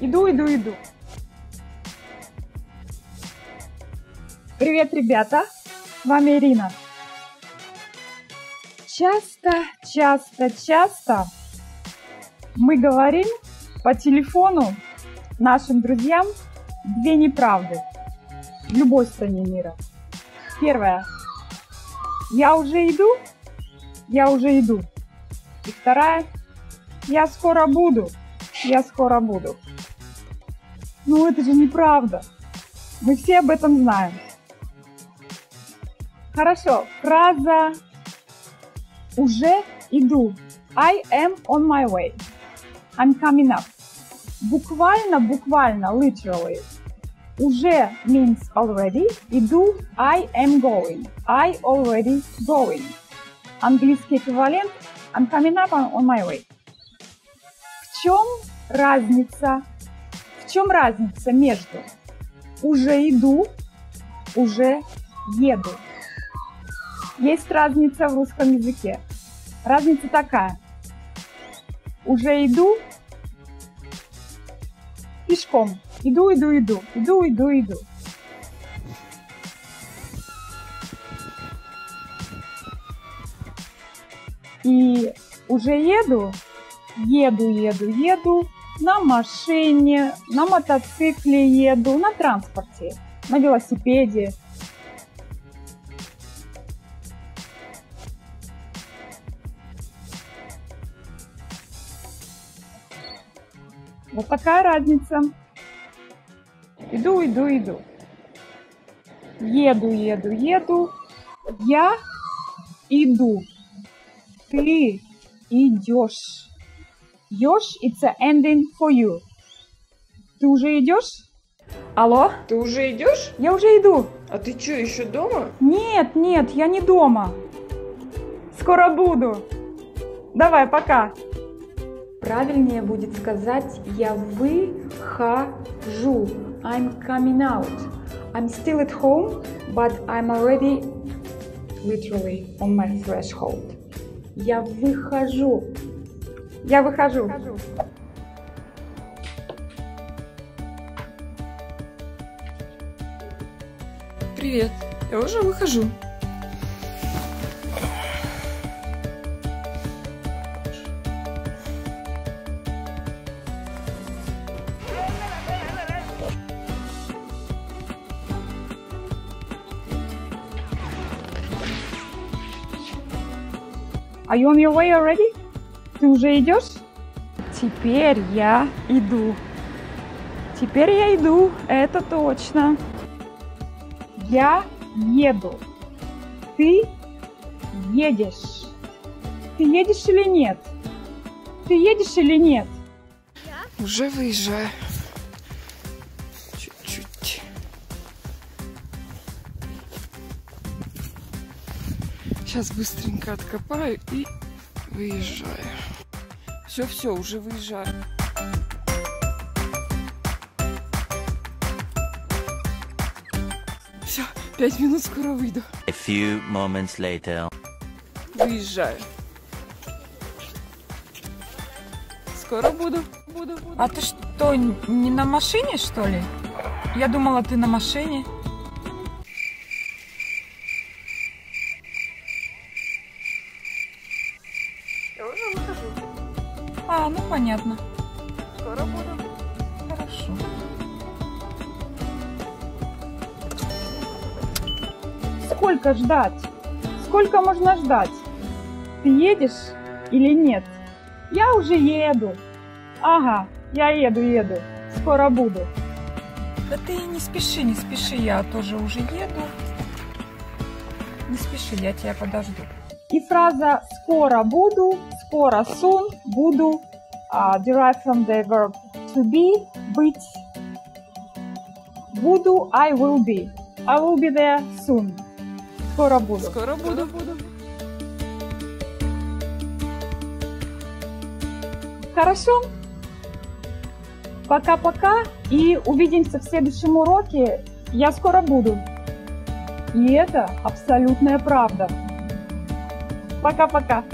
Иду, иду, иду. Привет, ребята! С вами Ирина. Часто, часто, часто мы говорим по телефону нашим друзьям две неправды в любой стране мира. Первое. Я уже иду, я уже иду. И вторая. Я скоро буду, я скоро буду. Ну это же неправда. Мы все об этом знаем. Хорошо, фраза уже иду. I am on my way. I'm coming up. Буквально, буквально, literally. Уже means already. Иду, I am going. I already going. Английский эквивалент I'm coming up on my way. В чем разница? Чем разница между уже иду, уже еду? Есть разница в русском языке. Разница такая. Уже иду пешком. Иду, иду, иду. Иду, иду, иду. И уже еду, еду, еду, еду на машине, на мотоцикле еду, на транспорте, на велосипеде, Вот такая разница. Иду, иду, иду. Еду, еду, еду. Я иду. Ты идешь. Идешь, it's a ending for you. Ты уже идешь? Алло? Ты уже идешь? Я уже иду. А ты что, еще дома? Нет, нет, я не дома. Скоро буду. Давай, пока. Правильнее будет сказать «я выхожу». I'm coming out. I'm still at home, but I'm already literally on my threshold. Я выхожу. Я выхожу. Привет, я уже выхожу. Are you on your way already? Ты уже идешь? Теперь я иду. Теперь я иду, это точно. Я еду. Ты едешь. Ты едешь или нет? Ты едешь или нет? Уже выезжаю. Чуть-чуть. Сейчас быстренько откопаю и выезжаю. Все, все, уже выезжаю. Все, пять минут скоро выйду. A few moments later. Выезжаю. Скоро буду. Буду, буду. А ты что, не на машине, что ли? Я думала, ты на машине. А, ну понятно. Скоро буду. Хорошо. Сколько ждать? Сколько можно ждать? Ты едешь или нет? Я уже еду. Ага, я еду, еду. Скоро буду. Да ты не спеши, не спеши, я тоже уже еду. Не спеши, я тебя подожду. И фраза «скоро буду», «скоро soon», «буду» uh, derived from the verb to be, быть. Буду, I will be. I will be there soon. Скоро буду. Скоро буду. буду. Хорошо? Пока-пока и увидимся в следующем уроке. Я скоро буду. И это абсолютная правда. Пока-пока.